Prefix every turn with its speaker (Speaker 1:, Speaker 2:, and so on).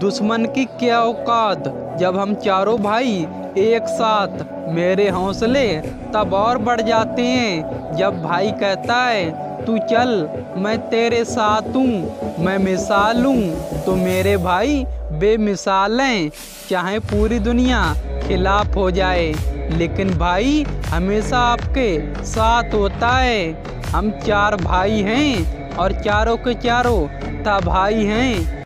Speaker 1: दुश्मन की क्या औकात? जब हम चारों भाई एक साथ मेरे हौसले तब और बढ़ जाते हैं। जब भाई कहता है, तू चल, मैं तेरे साथ हूँ, मैं मिसाल हूँ तो मेरे भाई बेमिसाल हैं। चाहे पूरी दुनिया खिलाफ हो जाए, लेकिन भाई हमेशा आपके साथ होता है। हम चार भाई हैं और चारों के चारों भाई हैं।